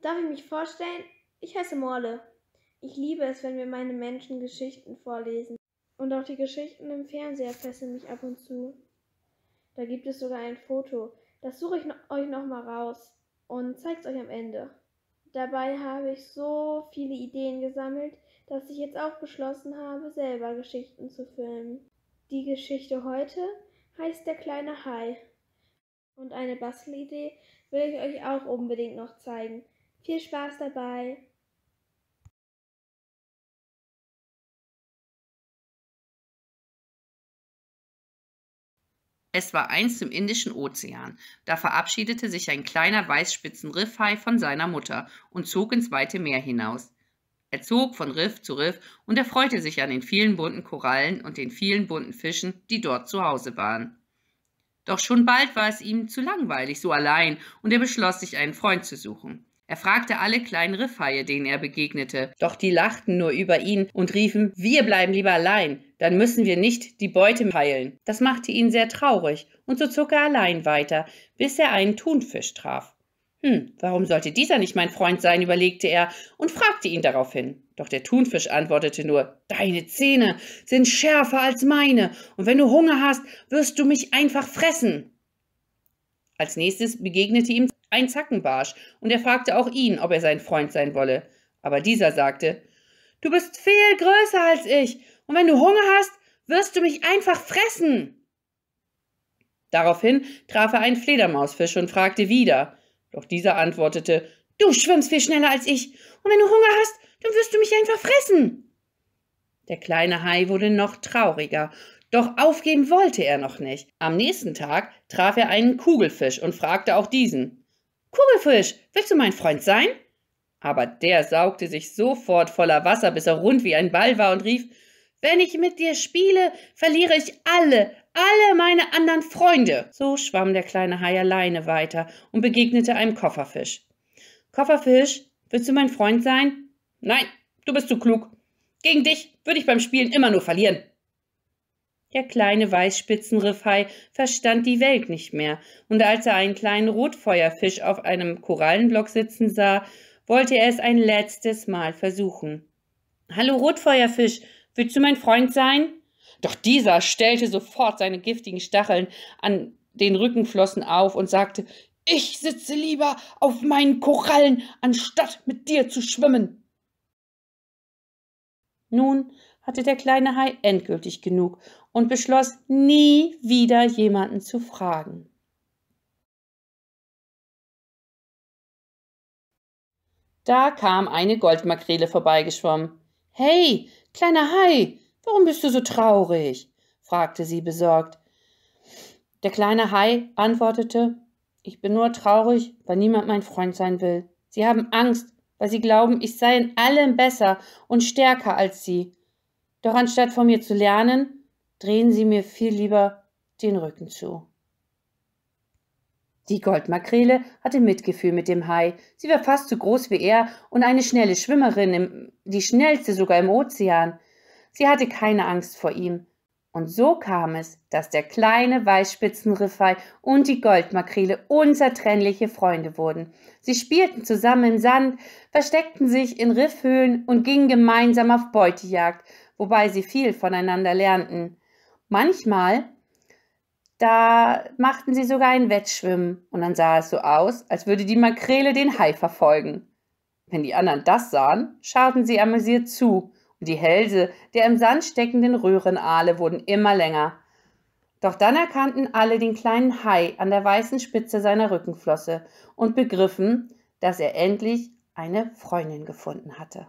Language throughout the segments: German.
Darf ich mich vorstellen? Ich heiße Morle. Ich liebe es, wenn mir meine Menschen Geschichten vorlesen. Und auch die Geschichten im Fernseher fesseln mich ab und zu. Da gibt es sogar ein Foto. Das suche ich euch nochmal raus und zeig's euch am Ende. Dabei habe ich so viele Ideen gesammelt, dass ich jetzt auch beschlossen habe, selber Geschichten zu filmen. Die Geschichte heute heißt Der kleine Hai. Und eine Bastelidee will ich euch auch unbedingt noch zeigen. Viel Spaß dabei! Es war einst im Indischen Ozean. Da verabschiedete sich ein kleiner Weißspitzenriffhai von seiner Mutter und zog ins weite Meer hinaus. Er zog von Riff zu Riff und erfreute sich an den vielen bunten Korallen und den vielen bunten Fischen, die dort zu Hause waren. Doch schon bald war es ihm zu langweilig, so allein, und er beschloss, sich einen Freund zu suchen. Er fragte alle kleinen Riffhaie, denen er begegnete, doch die lachten nur über ihn und riefen, wir bleiben lieber allein, dann müssen wir nicht die Beute heilen. Das machte ihn sehr traurig, und so zog er allein weiter, bis er einen Thunfisch traf. Hm, warum sollte dieser nicht mein Freund sein, überlegte er und fragte ihn daraufhin. Doch der Thunfisch antwortete nur, Deine Zähne sind schärfer als meine, und wenn du Hunger hast, wirst du mich einfach fressen. Als nächstes begegnete ihm ein Zackenbarsch, und er fragte auch ihn, ob er sein Freund sein wolle. Aber dieser sagte, Du bist viel größer als ich, und wenn du Hunger hast, wirst du mich einfach fressen. Daraufhin traf er einen Fledermausfisch und fragte wieder. Doch dieser antwortete, Du schwimmst viel schneller als ich, und wenn du Hunger hast, dann wirst du mich einfach fressen. Der kleine Hai wurde noch trauriger doch aufgeben wollte er noch nicht. Am nächsten Tag traf er einen Kugelfisch und fragte auch diesen. Kugelfisch, willst du mein Freund sein? Aber der saugte sich sofort voller Wasser, bis er rund wie ein Ball war und rief Wenn ich mit dir spiele, verliere ich alle, alle meine anderen Freunde. So schwamm der kleine Hai alleine weiter und begegnete einem Kofferfisch. Kofferfisch, willst du mein Freund sein? Nein, du bist zu klug. Gegen dich würde ich beim Spielen immer nur verlieren. Der kleine Weißspitzenriffhai verstand die Welt nicht mehr, und als er einen kleinen Rotfeuerfisch auf einem Korallenblock sitzen sah, wollte er es ein letztes Mal versuchen. Hallo Rotfeuerfisch, willst du mein Freund sein? Doch dieser stellte sofort seine giftigen Stacheln an den Rückenflossen auf und sagte, ich sitze lieber auf meinen Korallen, anstatt mit dir zu schwimmen. Nun hatte der kleine Hai endgültig genug und beschloss, nie wieder jemanden zu fragen. Da kam eine Goldmakrele vorbeigeschwommen. Hey, kleiner Hai, warum bist du so traurig? fragte sie besorgt. Der kleine Hai antwortete, ich bin nur traurig, weil niemand mein Freund sein will. Sie haben Angst, weil sie glauben, ich sei in allem besser und stärker als sie. Doch anstatt von mir zu lernen, drehen sie mir viel lieber den Rücken zu. Die Goldmakrele hatte Mitgefühl mit dem Hai. Sie war fast so groß wie er und eine schnelle Schwimmerin, im, die schnellste sogar im Ozean. Sie hatte keine Angst vor ihm. Und so kam es, dass der kleine Weißspitzenriffhai und die Goldmakrele unzertrennliche Freunde wurden. Sie spielten zusammen im Sand, versteckten sich in Riffhöhlen und gingen gemeinsam auf Beutejagd, wobei sie viel voneinander lernten. Manchmal, da machten sie sogar ein Wettschwimmen und dann sah es so aus, als würde die Makrele den Hai verfolgen. Wenn die anderen das sahen, schauten sie amüsiert zu und die Hälse der im Sand steckenden Röhrenaale wurden immer länger. Doch dann erkannten alle den kleinen Hai an der weißen Spitze seiner Rückenflosse und begriffen, dass er endlich eine Freundin gefunden hatte.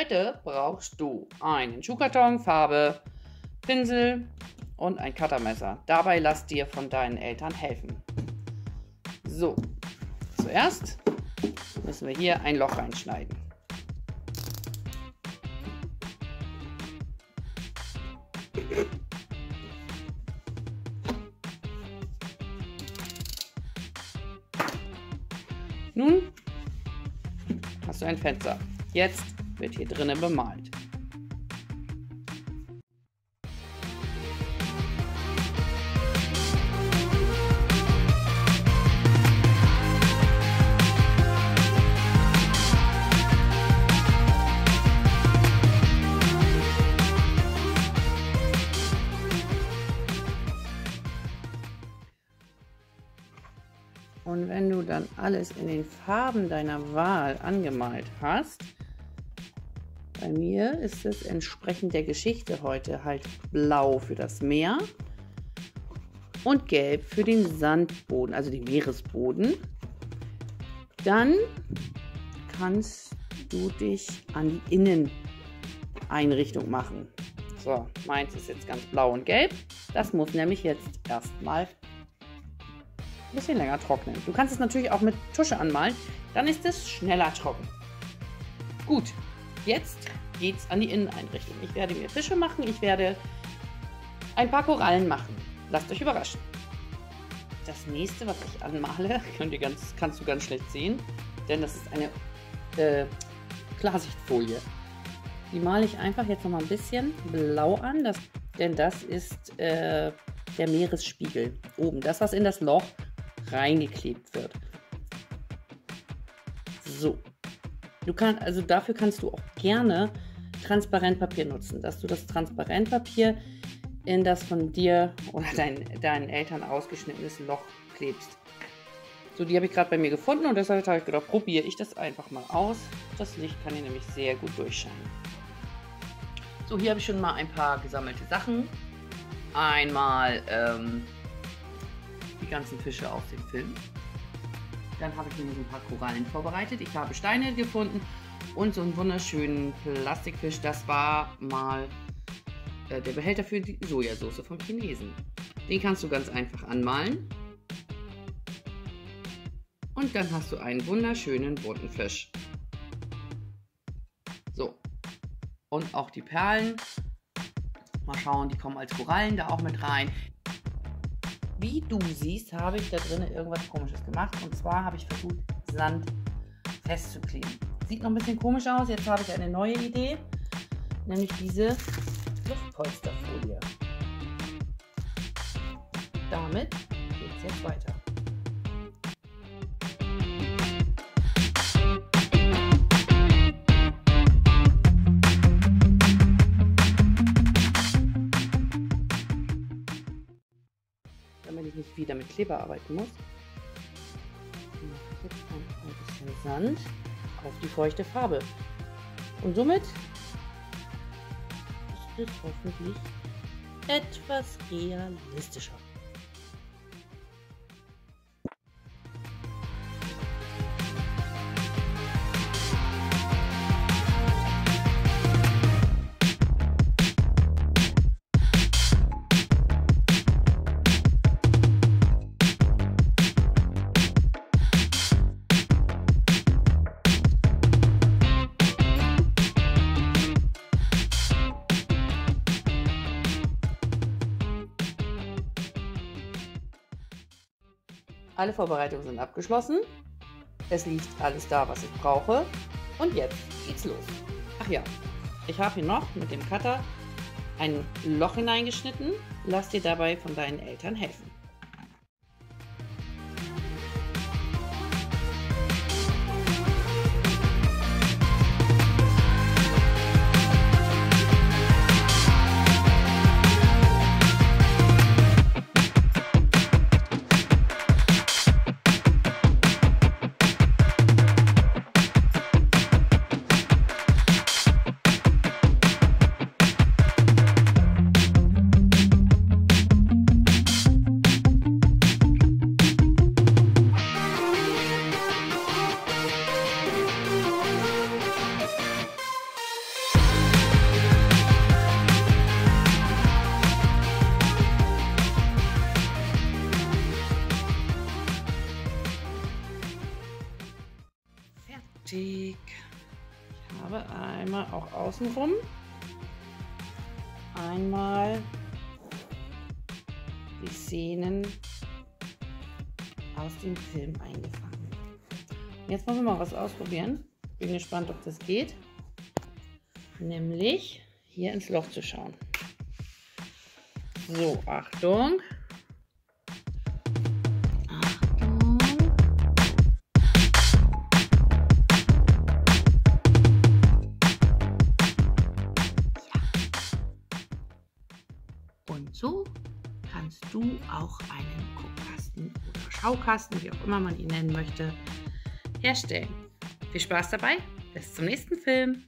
Heute brauchst du einen Schuhkarton, Farbe, Pinsel und ein Cuttermesser. Dabei lass dir von deinen Eltern helfen. So, zuerst müssen wir hier ein Loch reinschneiden. Nun hast du ein Fenster. Jetzt wird hier drinnen bemalt. Und wenn du dann alles in den Farben deiner Wahl angemalt hast, bei mir ist es entsprechend der Geschichte heute halt blau für das Meer und gelb für den Sandboden, also den Meeresboden. Dann kannst du dich an die Inneneinrichtung machen. So, meins ist jetzt ganz blau und gelb. Das muss nämlich jetzt erstmal ein bisschen länger trocknen. Du kannst es natürlich auch mit Tusche anmalen, dann ist es schneller trocken. Gut, jetzt geht's an die Inneneinrichtung. Ich werde mir Fische machen, ich werde ein paar Korallen machen. Lasst euch überraschen. Das nächste, was ich anmale, ganz, kannst du ganz schlecht sehen, denn das ist eine äh, Klarsichtfolie. Die male ich einfach jetzt noch mal ein bisschen blau an, das, denn das ist äh, der Meeresspiegel oben. Das, was in das Loch reingeklebt wird. So. Du kannst, also dafür kannst du auch gerne Transparentpapier nutzen, dass du das Transparentpapier in das von dir oder dein, deinen Eltern ausgeschnittenes Loch klebst. So, die habe ich gerade bei mir gefunden und deshalb habe ich gedacht, probiere ich das einfach mal aus. Das Licht kann hier nämlich sehr gut durchscheinen. So, hier habe ich schon mal ein paar gesammelte Sachen. Einmal ähm, die ganzen Fische aus dem Film. Dann habe ich mir so ein paar Korallen vorbereitet. Ich habe Steine gefunden und so einen wunderschönen Plastikfisch. Das war mal äh, der Behälter für die Sojasauce vom Chinesen. Den kannst du ganz einfach anmalen. Und dann hast du einen wunderschönen bunten Fisch. So. Und auch die Perlen. Mal schauen, die kommen als Korallen da auch mit rein. Wie du siehst, habe ich da drin irgendwas komisches gemacht. Und zwar habe ich versucht, Sand festzukleben. Sieht noch ein bisschen komisch aus. Jetzt habe ich eine neue Idee. Nämlich diese Luftpolsterfolie. Damit geht es jetzt weiter. Wieder mit Kleber arbeiten muss, mache ich jetzt einfach ein bisschen Sand auf die feuchte Farbe. Und somit ist es hoffentlich etwas realistischer. Alle Vorbereitungen sind abgeschlossen. Es liegt alles da, was ich brauche. Und jetzt geht's los. Ach ja, ich habe hier noch mit dem Cutter ein Loch hineingeschnitten. Lass dir dabei von deinen Eltern helfen. Fertig. Ich habe einmal auch außenrum einmal die Szenen aus dem Film eingefangen. Jetzt wollen wir mal was ausprobieren. Bin gespannt, ob das geht. Nämlich hier ins Loch zu schauen. So, Achtung. Kannst du auch einen Guckkasten oder Schaukasten, wie auch immer man ihn nennen möchte, herstellen. Viel Spaß dabei, bis zum nächsten Film.